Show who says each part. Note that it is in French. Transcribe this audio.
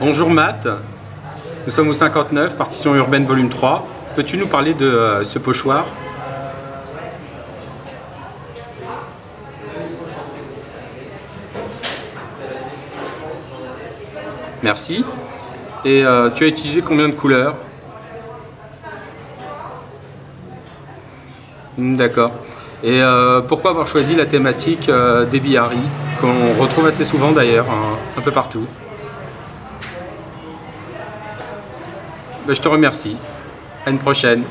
Speaker 1: Bonjour Matt, nous sommes au 59, partition urbaine volume 3. Peux-tu nous parler de euh, ce pochoir? Merci. Et euh, tu as utilisé combien de couleurs Hmm, D'accord. Et euh, pourquoi avoir choisi la thématique euh, des Bihari, qu'on retrouve assez souvent d'ailleurs, hein, un peu partout? Ben, Je te remercie. À une prochaine.